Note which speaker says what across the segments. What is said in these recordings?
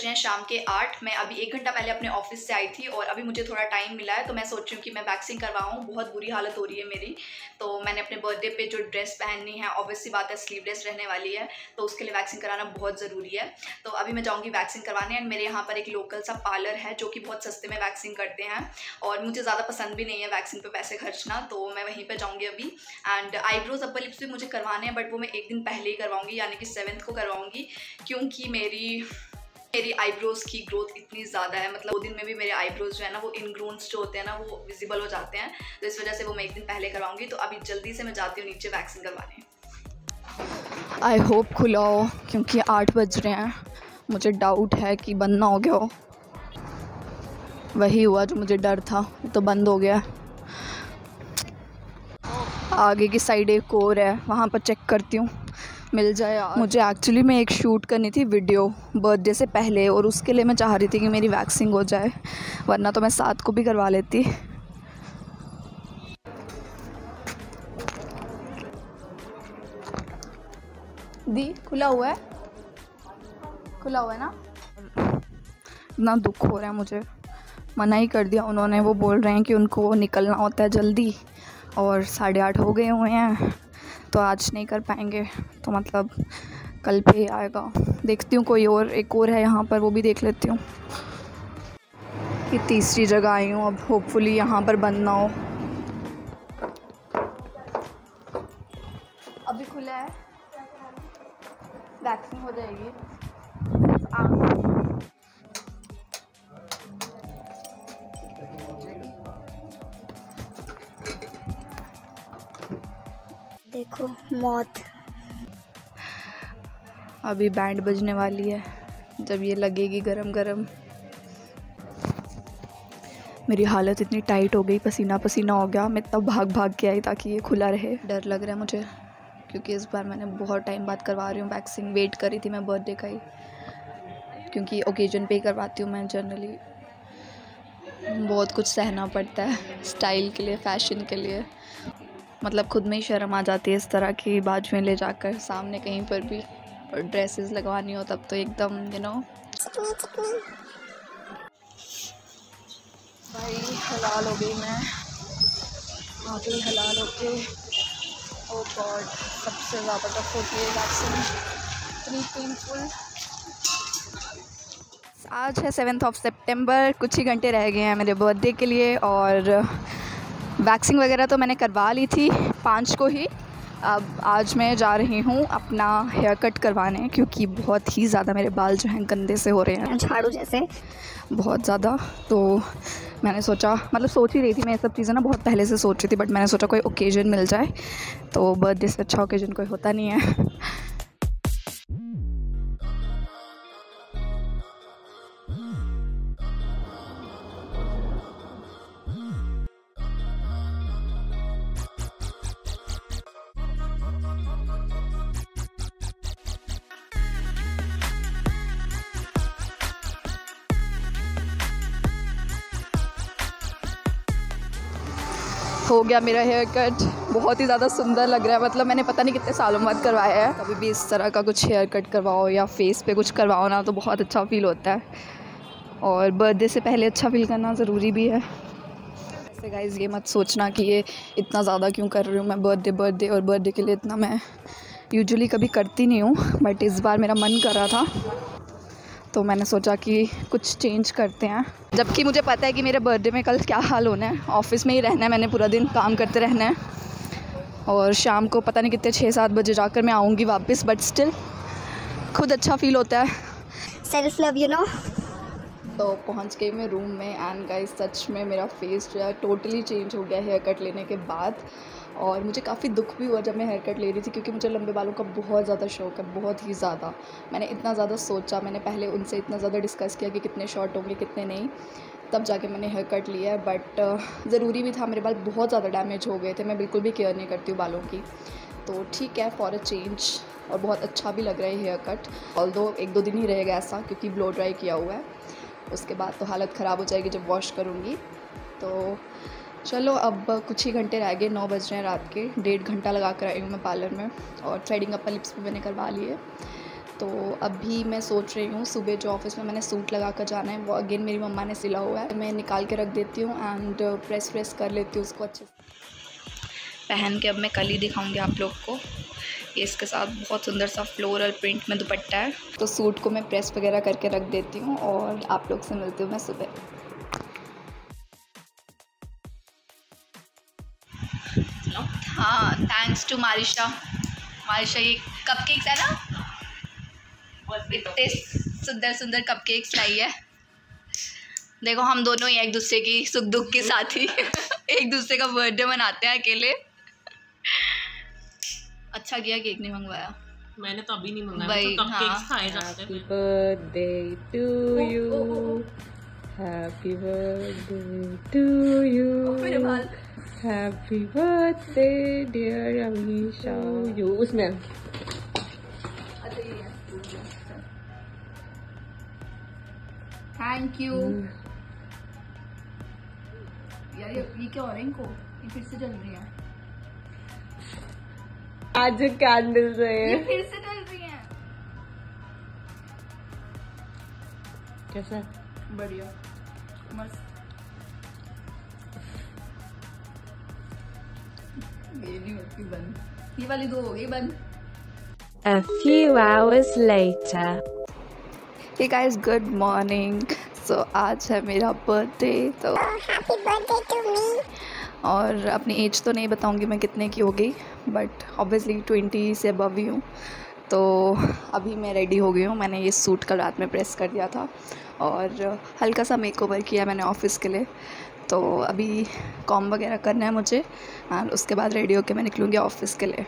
Speaker 1: रहे हैं शाम के आठ। मैं अभी एक घंटा पहले अपने ऑफ़िस से आई थी और अभी मुझे थोड़ा टाइम मिला है तो मैं सोच रही हूँ कि मैं वैक्सिंग करवाऊँ। बहुत बुरी हालत हो रही है मेरी। तो मैंने अपने बर्थडे पे जो ड्रेस पहननी है ऑब्वियसली बात है स्लीव ड्रेस रहने वाली है तो उसके लिए वैक्सिंग कराना बहुत ज़रूरी है। तो अभी मैं जाऊँगी वैक्सिंग करवाने एंड मेरे यहाँ पर एक लोकल सा पार्लर है, जो कि बहुत सस्ते में वैक्सिंग करते हैं। और मुझे ज़्यादा पसंद भी नहीं है वैक्सिंग पर पैसे खर्चना तो मैं वहीं पर जाऊँगी अभी। एंड आईब्रोज अपर लिप्स भी मुझे करवाने हैं बट वो मैं एक दिन पहले ही करवाऊँगी, यानी कि सेवन्थ को करवाऊँगी, क्योंकि मेरी मेरी आईब्रोज़ की ग्रोथ इतनी ज़्यादा है। मतलब दो दिन में भी मेरे आईब्रोज जो है ना, वो इनग्रोन्स जो होते हैं ना, वो विजिबल हो जाते हैं। तो इस वजह से वो मैं एक दिन पहले करवाऊँगी। तो अभी जल्दी से मैं जाती हूँ नीचे वैक्सीन करवाने।
Speaker 2: आई होप खुला हो क्योंकि आठ बज रहे हैं। मुझे डाउट है कि बंद ना हो गया हो। वही हुआ जो मुझे डर था तो बंद हो गया। आगे की साइड एक और है, वहाँ पर चेक करती हूँ। मिल जाए यार। मुझे एक्चुअली में एक शूट करनी थी वीडियो बर्थडे से पहले और उसके लिए मैं चाह रही थी कि मेरी वैक्सिंग हो जाए वरना तो मैं सात को भी करवा लेती। दी खुला हुआ है? खुला हुआ है ना? इतना दुख हो रहा है मुझे। मना ही कर दिया उन्होंने वो बोल रहे हैं कि उनको निकलना होता है जल्दी और साढ़े आठ हो गए हुए हैं। तो आज नहीं कर पाएँगे तो मतलब कल पे ही आएगा। देखती हूँ कोई और, एक और है यहाँ पर, वो भी देख लेती हूँ। ये तीसरी जगह आई हूँ अब होपफुली यहाँ पर बंद ना हो। अभी खुला है। वैक्सीन हो जाएगी।
Speaker 3: देखो, मौत।
Speaker 2: अभी बैंड बजने वाली है, जब ये लगेगी गरम गरम मेरी हालत इतनी टाइट हो गई पसीना पसीना हो गया, मैं तब भाग भाग के आई ताकि ये खुला रहे। डर लग रहा है मुझे, क्योंकि इस बार मैंने बहुत टाइम बाद करवा रही हूँ वैक्सीन वेट करी थी मैं बर्थडे का ही। क्योंकि ओकेजन पे ही करवाती हूँ मैं जनरली बहुत कुछ सहना पड़ता है स्टाइल के लिए फ़ैशन के लिए। मतलब खुद में ही शर्म आ जाती है इस तरह की बाजू में ले जाकर, सामने कहीं पर भी और ड्रेसेस लगवानी हो तब तो एकदम यू नो भाई, हलाल हो गई मैं। आ गई हलाल हो के ओ गॉड सबसे ज़्यादा टफ होती है वैक्सीन इतनी पेनफुल आज है सेवेंथ ऑफ़ सितंबर कुछ ही घंटे रह गए हैं मेरे बर्थडे के लिए और वैक्सिंग वगैरह तो मैंने करवा ली थी पाँच को ही। अब आज मैं जा रही हूँ अपना हेयर कट करवाने क्योंकि बहुत ही ज़्यादा मेरे बाल जो हैं गंदे से हो रहे हैं।
Speaker 3: झाड़ू जैसे।
Speaker 2: बहुत ज़्यादा। तो मैंने सोचा मतलब सोच ही रही थी मैं ये सब चीज़ें ना बहुत पहले से सोच रही थी बट मैंने सोचा कोई ओकेजन मिल जाए तो बर्थडे से अच्छा ओकेजन कोई होता नहीं है। हो गया मेरा हेयर कट बहुत ही ज़्यादा सुंदर लग रहा है। मतलब मैंने पता नहीं कितने सालों बाद करवाया है। कभी भी इस तरह का कुछ हेयर कट करवाओ या फेस पे कुछ करवाओ ना तो बहुत अच्छा फील होता है। और बर्थडे से पहले अच्छा फील करना ज़रूरी भी है। ऐसे गाइज़ ये मत सोचना कि ये इतना ज़्यादा क्यों कर रही हूँ मैं बर्थडे बर्थडे और बर्थडे के लिए इतना मैं यूजुअली कभी करती नहीं हूँ। बट इस बार मेरा मन कर रहा था। तो मैंने सोचा कि कुछ चेंज करते हैं। जबकि मुझे पता है कि मेरे बर्थडे में कल क्या हाल होना है। ऑफ़िस में ही रहना है मैंने पूरा दिन काम करते रहना है। और शाम को पता नहीं कितने छः सात बजे जाकर मैं आऊँगी वापस बट स्टिल खुद अच्छा फील होता है।
Speaker 3: सेल्फ लव यू नो
Speaker 2: तो पहुँच गई मैं रूम में एंड गाइस सच में मेरा फेस जो है टोटली चेंज हो गया हेयर कट लेने के बाद। और मुझे काफ़ी दुख भी हुआ जब मैं हेयर कट ले रही थी क्योंकि मुझे लंबे बालों का बहुत ज़्यादा शौक है, बहुत ही ज़्यादा। मैंने इतना ज़्यादा सोचा, मैंने पहले उनसे इतना ज़्यादा डिस्कस किया कि कितने शॉर्ट होंगे, कितने नहीं। तब जाके मैंने हेयर कट लिया है बट ज़रूरी भी था मेरे बाल बहुत ज़्यादा डैमेज हो गए थे, मैं बिल्कुल भी केयर नहीं करती हूँ बालों की। तो ठीक है फॉर अ चेंज और बहुत अच्छा भी लग रहा है हेयर कट ऑल दो एक दो दिन ही रहेगा ऐसा क्योंकि ब्लो ड्राई किया हुआ है, उसके बाद तो हालत ख़राब हो जाएगी जब वॉश करूँगी। तो चलो अब कुछ ही घंटे रह गए, नौ बज रहे हैं रात के, डेढ़ घंटा लगा कर आई हूँ मैं पार्लर में और थ्रेडिंग अपर लिप्स भी मैंने करवा ली है। तो अभी मैं सोच रही हूँ, सुबह जो ऑफ़िस में मैंने सूट लगा कर जाना है, वो अगेन मेरी मम्मा ने सिला हुआ है। मैं निकाल के रख देती हूँ एंड प्रेस व्रेस कर लेती हूँ उसको अच्छे से। पहन के अब मैं कल ही दिखाऊँगी आप लोग को। ये इसके साथ बहुत सुंदर सा फ्लोरल प्रिंट में दुपट्टा है। तो सूट को मैं प्रेस वगैरह करके रख देती हूँ और आप लोग से मिलती हूँ मैं सुबह।
Speaker 1: हाँ थैंक्स टू मारिशा। मारिशा ये कपकेक्स है ना? इतने सुंदर सुंदर कपकेक्स लाई है। देखो हम दोनों ही एक दूसरे की सुख दुख के साथी एक दूसरे का बर्थडे मनाते हैं अकेले। अच्छा किया केक नहीं मंगवाया।
Speaker 4: मैंने तो अभी नहीं मंगाया तो कपकेक्स
Speaker 1: हाँ।
Speaker 4: खाए जाते थे।
Speaker 5: Birthday to you. Happy birthday to you. Happy birthday, dear Amisha. You उसमें
Speaker 2: थैंक यू यार ये ये क्या हो रहा है इनको? ये फिर से जल रही है।
Speaker 5: आज कैंडल से
Speaker 2: ये फिर से जल रही है।
Speaker 5: कैसा?
Speaker 2: बढ़िया। मस्त। ये नहीं होती बंद। ये वाली दो हो गई बंद।
Speaker 5: A few hours later.
Speaker 2: Hey guys good morning so आज है मेरा बर्थडे तो और अपनी एज तो नहीं बताऊँगी मैं कितने की होगी बट ऑब्वियसली ट्वेंटी से अबव ही हूँ। तो अभी मैं रेडी हो गई हूँ। मैंने ये सूट कल रात में प्रेस कर दिया था और हल्का सा मेकओवर किया मैंने ऑफ़िस के लिए। तो अभी कॉम वगैरह करना है मुझे एंड उसके बाद रेडी होकर मैं निकलूँगी ऑफ़िस के लिए।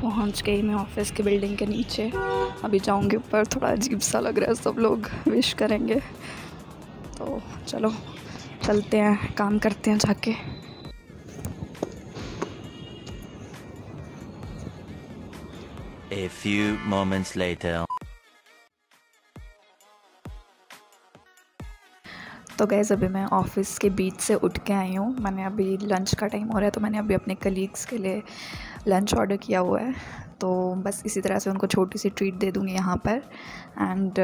Speaker 2: पहुँच गई मैं ऑफ़िस की बिल्डिंग के नीचे। अभी जाऊँगी ऊपर, थोड़ा अजीब सा लग रहा है, सब लोग विश करेंगे। तो चलो, चलते हैं, काम करते हैं जाके।
Speaker 6: A few moments later.
Speaker 2: तो गैस अभी मैं ऑफ़िस के बीच से उठ के आई हूँ। मैंने अभी लंच का टाइम हो रहा है तो मैंने अभी अपने कलीग्स के लिए लंच ऑर्डर किया हुआ है। तो बस इसी तरह से उनको छोटी सी ट्रीट दे दूँगी यहाँ पर। एंड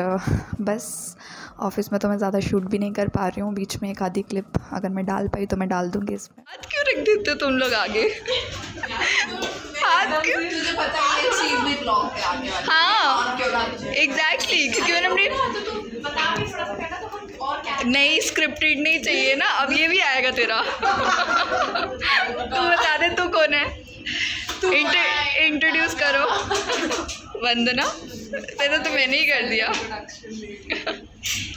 Speaker 2: बस ऑफ़िस में तो मैं ज़्यादा शूट भी नहीं कर पा रही हूँ। बीच में एक आधी क्लिप अगर मैं डाल पाई तो मैं डाल दूँगी इसमें। क्यों रख देते तुम लोग आगे?
Speaker 1: तुझे पता है ये चीज़ भी ब्लॉग पे आने वाली
Speaker 2: हाँ। एग्जैक्टली क्योंकि
Speaker 1: कहना तो क्या
Speaker 2: नहीं स्क्रिप्टेड नहीं चाहिए ना अब ये भी आएगा तेरा। तू बता दे तू कौन है? इंट्रोड्यूस करो। वंदना तेरा तो मैंने ही कर दिया।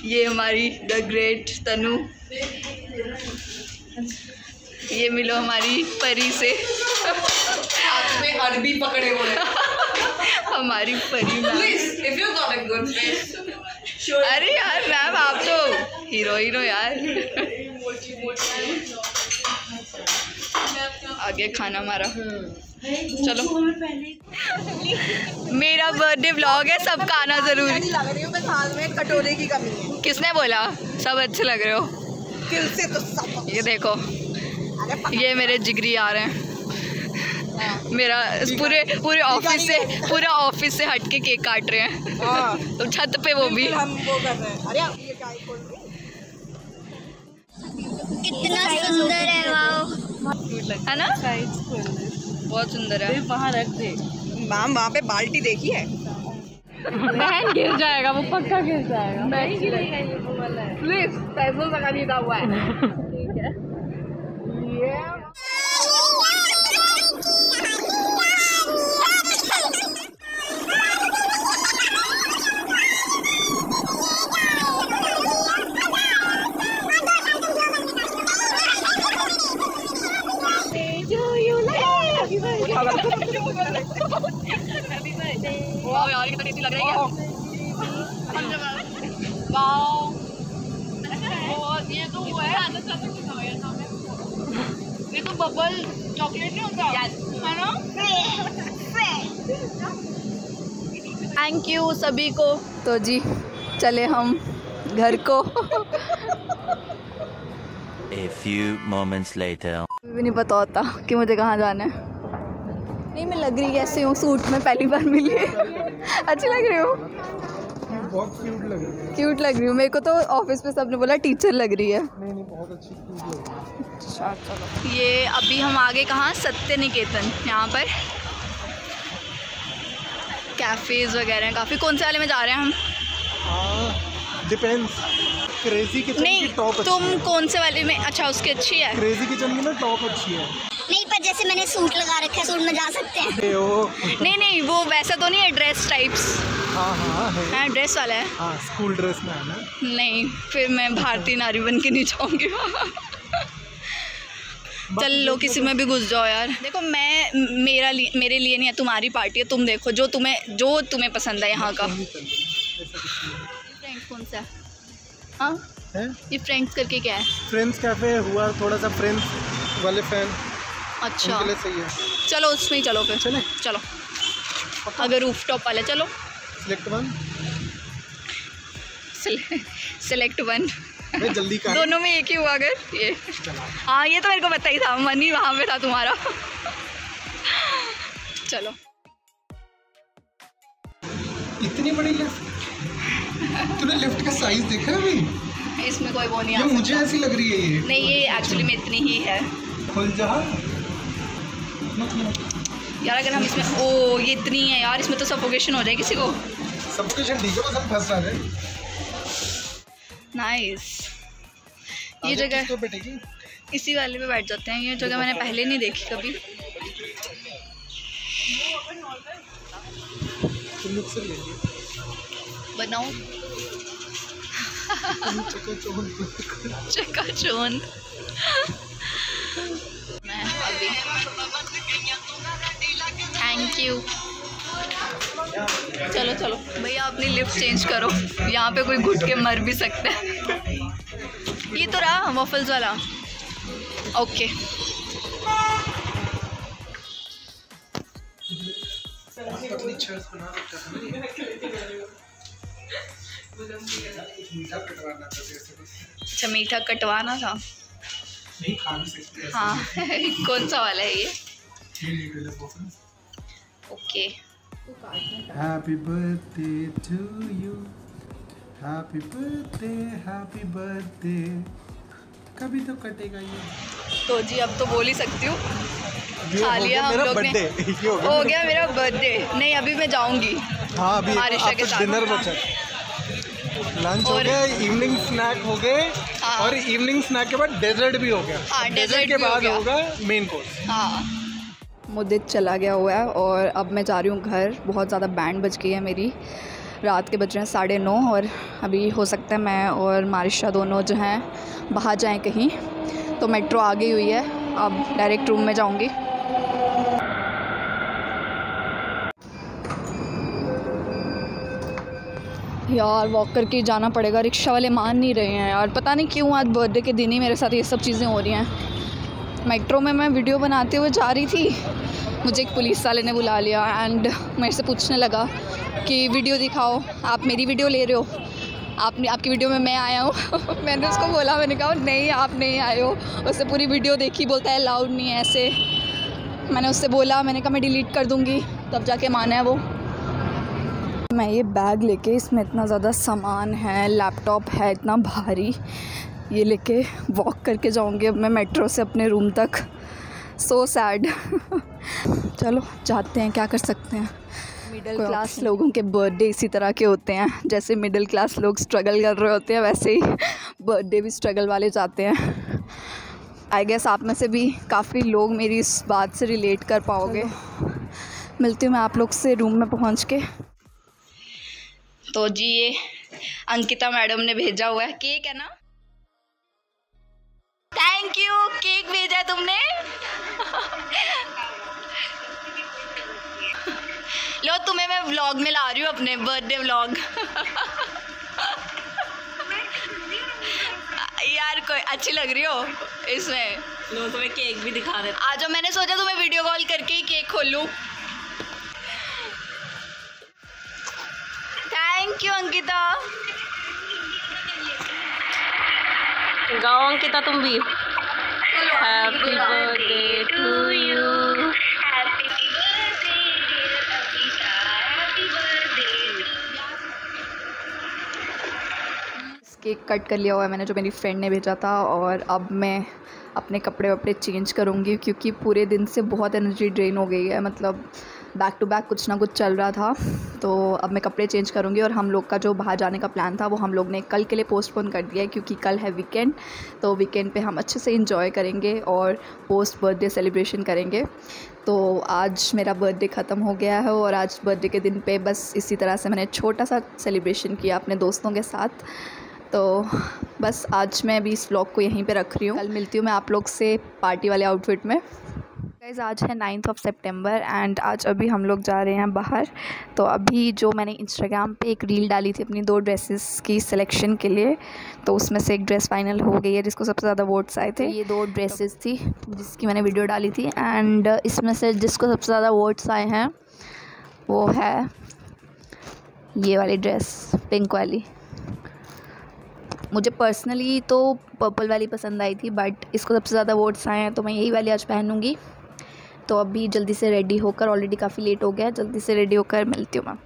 Speaker 2: ये हमारी द ग्रेट तनु। ये मिलो हमारी परी से।
Speaker 1: अरबी पकड़े हुए
Speaker 2: हमारी परी
Speaker 1: please if you got a good face
Speaker 2: अरे यार मैम आप तो हीरो हीरो यार। आगे खाना हमारा चलो। मेरा बर्थडे व्लॉग है सबका आना ज़रूरी।
Speaker 7: लग रही हूँ मैं साल में कटोरे की कमी है।
Speaker 2: किसने बोला? सब अच्छे लग रहे हो।
Speaker 7: दिल से तो सब
Speaker 2: ये देखो। ये मेरे जिगरी आ रहे हैं। मेरा पूरे पूरे ऑफ़िस से पूरे ऑफ़िस से हट के केक काट रहे हैं।
Speaker 7: हाँ।
Speaker 2: तो छत पे वो भी।
Speaker 7: हम वो कर रहे हैं। अरे ये क्या है, खोल रही है?
Speaker 3: कितना सुंदर है वाओ।
Speaker 2: है ना? बहुत सुंदर है।
Speaker 5: वहाँ रख दे।
Speaker 7: मैम वहाँ पे बाल्टी देखी है?
Speaker 5: बहन गिर जाएगा वो पक्का गिर जाएगा। नहीं गिरेगा ये वो वाला है।
Speaker 7: प्लीज़ पैसों का खरीदा हुआ है।
Speaker 2: यार टेस्टी लग रही है ये तो वो है ये तो बबल चॉकलेट नहीं होता है ना थैंक यू सभी को। तो जी चले हम घर को।
Speaker 6: A few moments later.
Speaker 2: भी नहीं पता होता कि मुझे कहाँ जाना है। नहीं मैं लग रही कैसे हूँ सूट में पहली बार मिली अच्छी लग रही हूँ।
Speaker 4: बहुत क्यूट लग रही है।
Speaker 2: क्यूट लग रही हूँ। मेरे को तो ऑफ़िस पे सबने बोला टीचर लग रही है।
Speaker 4: नहीं नहीं बहुत अच्छी क्यूट लग रही है।
Speaker 1: ये अभी हम आगे कहाँ? सत्य निकेतन यहाँ पर। कैफ़ेज़ वगैरह हैं। काफ़ी कौन से वाले में जा रहे हैं हम?
Speaker 4: डिपेंड्स क्रेजी किचन की टॉप
Speaker 1: तुम
Speaker 4: अच्छी है।
Speaker 1: कौन से वाले में? अच्छा उसकी अच्छी है।
Speaker 4: क्रेजी किचन की ना टॉप अच्छी है।
Speaker 3: नहीं पर जैसे मैंने सूट लगा रखा है सूट में जा सकते हैं।
Speaker 4: ओ
Speaker 1: नहीं नहीं वो वैसा तो नहीं है ड्रेस टाइप्स
Speaker 4: हाँ हाँ है।
Speaker 1: हाँ ड्रेस वाला है।
Speaker 4: हाँ स्कूल ड्रेस में है ना?
Speaker 1: नहीं फिर मैं भारतीय नारी बन के नहीं जाऊँगी। चल लो किसी में भी घुस जाओ यार। देखो मैं मेरा लिए मेरे लिए नहीं है तुम्हारी पार्टी है तुम देखो जो तुम्हें जो तुम्हें पसंद है यहाँ का। फ्रेंड्स कौन सा? हाँ? ये फ्रेंड्स करके क्या है?
Speaker 4: फ्रेंड्स कैफ़े हुआ थोड़ा सा फ्रेंड्स वाले फ़ैन
Speaker 1: अच्छा।
Speaker 4: सही है।
Speaker 1: चलो उसमें ही चलो फिर।
Speaker 4: चले?
Speaker 1: चलो। अगर रूफ टॉप वाले चलो।
Speaker 4: सिलेक्ट वन
Speaker 1: सेलेक्ट वन
Speaker 4: जल्दी कर।
Speaker 1: दोनों में एक ही हुआ अगर? ये। हाँ ये तो मेरे को पता ही था। मन ही वहाँ पे था तुम्हारा। चलो।
Speaker 4: इतनी बड़ी लिफ्ट तूने लिफ्ट का साइज़ देखा है अभी?
Speaker 1: इसमें कोई वो नहीं
Speaker 4: ये मुझे ऐसी लग रही है ये।
Speaker 1: नहीं ये एक्चुअली में इतनी ही है।
Speaker 4: खुल जा।
Speaker 1: यार अगर हम इसमें ओ ये इतनी है यार इसमें तो सफोकेशन हो जाए किसी को।
Speaker 4: कुछ ठीक है बस हम फंस रहे हैं
Speaker 1: नाइस ये जगह
Speaker 4: तो
Speaker 1: इसी वाले पे बैठ जाते हैं। ये जगह मैंने पहले नहीं देखी कभी।
Speaker 4: तुम चकाचौंध।
Speaker 1: थैंक यू चलो चलो। भैया, अपनी लिफ्ट चेंज करो। यहाँ पे कोई घुट के मर भी सकता है। ये तो रहा वॉफल्स वाला। ओके अच्छा मीठा कटवाना था।
Speaker 4: हैं
Speaker 1: हाँ कौन सा वाला है ये?
Speaker 4: ये
Speaker 1: okay.
Speaker 4: Happy birthday to you. Happy birthday, happy birthday. कभी तो कटेगा ये।
Speaker 1: तो जी अब तो बोल ही सकती हूँ। खा
Speaker 4: हो
Speaker 1: लिया
Speaker 4: गया
Speaker 1: हम
Speaker 4: मेरा
Speaker 1: लोग ने
Speaker 4: हो गया
Speaker 1: मेरा बर्थडे नहीं अभी मैं जाऊँगी।
Speaker 4: हाँ अभी
Speaker 1: मारिशा के साथ।
Speaker 4: डिनर बचा। लंच हो गया इवनिंग स्नैक हो गए
Speaker 1: हाँ।
Speaker 4: और इवनिंग स्नैक के बाद डेजर्ट भी हो गया।
Speaker 1: हाँ,
Speaker 4: डेजर्ट के
Speaker 1: हो
Speaker 4: बाद होगा मेन कोर्स
Speaker 1: हाँ।
Speaker 2: मुद्दत चला गया हुआ है और अब मैं जा रही हूँ घर। बहुत ज़्यादा बैंड बज गई है मेरी। रात के बज रहे हैं साढ़े नौ और अभी हो सकता है मैं और मारिशा दोनों जो हैं बाहर जाएँ कहीं। तो मेट्रो आ गई हुई है। अब डायरेक्ट रूम में जाऊँगी। यार वॉक करके जाना पड़ेगा। रिक्शा वाले मान नहीं रहे हैं यार। पता नहीं क्यों आज बर्थडे के दिन ही मेरे साथ ये सब चीज़ें हो रही हैं। मेट्रो में मैं वीडियो बनाते हुए जा रही थी। मुझे एक पुलिस वाले ने बुला लिया एंड मेरे से पूछने लगा कि वीडियो दिखाओ। आप मेरी वीडियो ले रहे हो? आपने, आपकी वीडियो में मैं आया हूँ। मैंने उसको बोला, मैंने कहा, नहीं, आप नहीं आए हो। उससे पूरी वीडियो देखी, बोलता है अलाउड नहीं है ऐसे। मैंने उससे बोला, मैंने कहा, मैं डिलीट कर दूँगी। तब जाके माना है वो। मैं ये बैग लेके इसमें इतना ज़्यादा सामान है लैपटॉप है इतना भारी। ये लेके वॉक करके जाऊँगी अब मैं मेट्रो से अपने रूम तक। सो so सैड चलो जाते हैं क्या कर सकते हैं? मिडिल क्लास लोगों के बर्थडे इसी तरह के होते हैं। जैसे मिडिल क्लास लोग स्ट्रगल कर रहे होते हैं वैसे ही बर्थडे भी स्ट्रगल वाले जाते हैं। आई गेस आप में से भी काफ़ी लोग मेरी इस बात से रिलेट कर पाओगे। मिलती हूँ मैं आप लोग से रूम में पहुँच के।
Speaker 1: तो जी ये अंकिता मैडम ने भेजा हुआ है केक है ना? थैंक यू केक भेजा तुमने? लो तुम्हें मैं व्लॉग में ला रही हूँ अपने बर्थडे व्लॉग यार कोई अच्छी लग रही हो इसमें?
Speaker 5: लो तुम्हें केक भी दिखा देता
Speaker 1: आज मैंने सोचा तुम्हें वीडियो कॉल करके ही केक खोलूं। थैंक यू अंकिता
Speaker 5: गाँव अंकिता तुम भी। Happy birthday to you
Speaker 2: cake cut कर लिया हुआ है मैंने जो मेरी फ्रेंड ने भेजा था और अब मैं अपने कपड़े वपड़े चेंज करूँगी क्योंकि पूरे दिन से बहुत एनर्जी ड्रेन हो गई है। मतलब बैक टू बैक कुछ ना कुछ चल रहा था। तो अब मैं कपड़े चेंज करूँगी और हम लोग का जो बाहर जाने का प्लान था, वो हम लोग ने कल के लिए पोस्टपोन कर दिया है क्योंकि कल है वीकेंड तो वीकेंड पे हम अच्छे से इंजॉय करेंगे और पोस्ट बर्थडे सेलिब्रेशन करेंगे। तो आज मेरा बर्थडे ख़त्म हो गया है और आज बर्थडे के दिन पे बस इसी तरह से मैंने छोटा सा सेलिब्रेशन किया अपने दोस्तों के साथ। तो बस आज मैं अभी इस ब्लॉग को यहीं पे रख रही हूँ। कल मिलती हूँ मैं आप लोग से पार्टी वाले आउटफिट में। गाइज़ आज है नाइन्थ ऑफ़ सितंबर एंड आज अभी हम लोग जा रहे हैं बाहर। तो अभी जो मैंने इंस्टाग्राम पे एक रील डाली थी अपनी दो ड्रेसेस की सिलेक्शन के लिए तो उसमें से एक ड्रेस फाइनल हो गई है जिसको सबसे ज़्यादा वोट्स आए थे। ये दो ड्रेसेस थी जिसकी मैंने वीडियो डाली थी एंड इसमें से जिसको सबसे ज़्यादा वोट्स आए हैं, वो है ये वाली ड्रेस पिंक वाली। मुझे पर्सनली तो पर्पल वाली पसंद आई थी बट इसको सबसे ज़्यादा वोट्स आए हैं तो मैं यही वाली आज पहनूँगी। तो अभी जल्दी से रेडी होकर ऑलरेडी काफ़ी लेट हो गया जल्दी से रेडी होकर मिलती हूँ मैं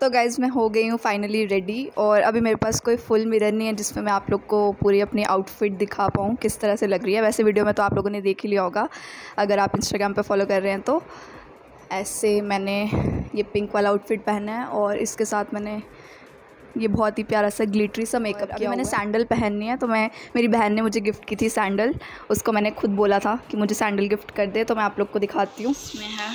Speaker 2: तो गाइज़ मैं हो गई हूँ फाइनली रेडी और अभी मेरे पास कोई फुल मिरर नहीं है जिसमें मैं आप लोग को पूरी अपनी आउटफिट दिखा पाऊँ, किस तरह से लग रही है। वैसे वीडियो में तो आप लोगों ने देख ही लिया होगा, अगर आप इंस्टाग्राम पे फॉलो कर रहे हैं तो। ऐसे मैंने ये पिंक वाला आउटफिट पहना है और इसके साथ मैंने ये बहुत ही प्यारा सा ग्लिटरी सा मेकअप किया मैंने सैंडल पहननी है तो मैं मेरी बहन ने मुझे गिफ्ट की थी सैंडल उसको मैंने खुद बोला था कि मुझे सैंडल गिफ्ट कर दे तो मैं आप लोग को दिखाती हूँ। इसमें है।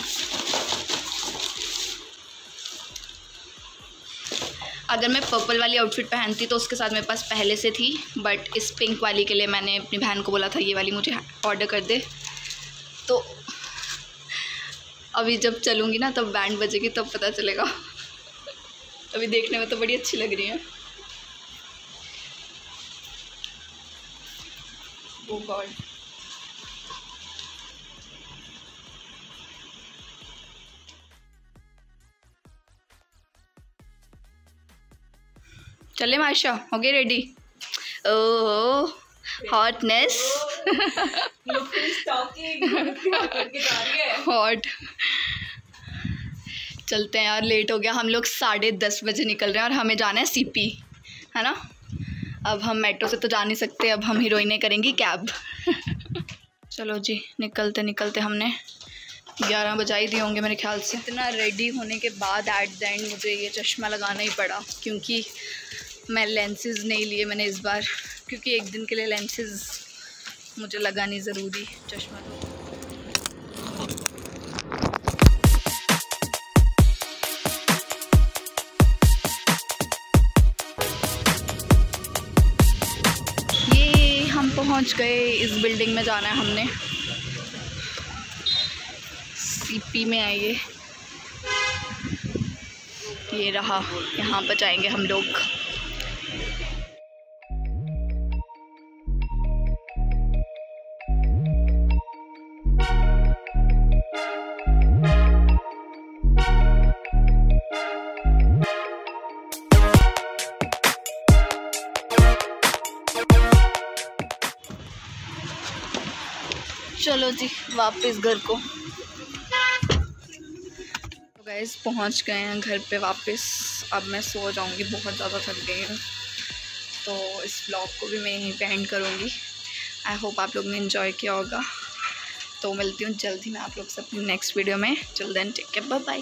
Speaker 2: अगर मैं पर्पल वाली आउटफिट पहनती तो उसके साथ मेरे पास पहले से थी बट इस पिंक वाली के लिए मैंने अपनी बहन को बोला था ये वाली मुझे ऑर्डर कर दे। तो अभी जब चलूँगी ना तब बैंड बजेगी तब पता चलेगा। अभी देखने में तो बड़ी अच्छी लग रही है। गॉड चले माशा हो गए रेडी ओ हॉटनेस हॉट चलते हैं यार लेट हो गया। हम लोग साढ़े दस बजे निकल रहे हैं और हमें जाना है सीपी है ना? अब हम मेट्रो से तो जा नहीं सकते, अब हम हीरोइने करेंगी कैब चलो जी, निकलते निकलते हमने ग्यारह बजा ही दिए होंगे मेरे ख्याल से। इतना रेडी होने के बाद एट द एंड मुझे ये चश्मा लगाना ही पड़ा, क्योंकि मैं लेंसेज नहीं लिए मैंने इस बार, क्योंकि एक दिन के लिए लेंसेज मुझे लगानी ज़रूरी, चश्मा तो। पहुँच गए, इस बिल्डिंग में जाना है हमने। सीपी में आइए ये रहा, यहाँ पर जाएँगे हम लोग। चलो जी, वापस घर को। तो गैस पहुँच गए हैं घर पे वापस। अब मैं सो जाऊँगी, बहुत ज़्यादा थक गई हूँ। तो इस ब्लॉग को भी मैं यहीं पे एंड करूँगी। आई होप आप लोग ने इन्जॉय किया होगा। तो मिलती हूँ जल्दी मैं आप लोग से अपनी नेक्स्ट वीडियो में। चल then take care bye bye